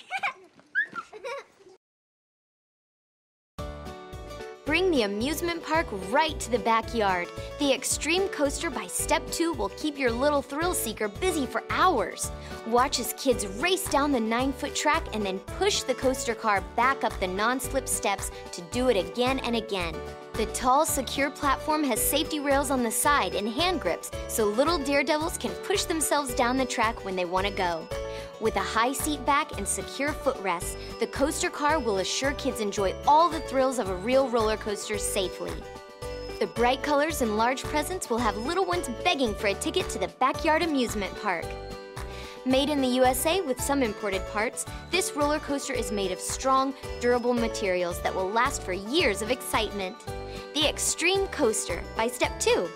Bring the amusement park right to the backyard. The Extreme Coaster by Step 2 will keep your little thrill seeker busy for hours. Watch as kids race down the nine foot track and then push the coaster car back up the non slip steps to do it again and again. The tall, secure platform has safety rails on the side and hand grips so little daredevils can push themselves down the track when they want to go. With a high seat back and secure footrests, the coaster car will assure kids enjoy all the thrills of a real roller coaster safely. The bright colors and large presence will have little ones begging for a ticket to the backyard amusement park. Made in the USA with some imported parts, this roller coaster is made of strong, durable materials that will last for years of excitement. The Extreme Coaster by Step 2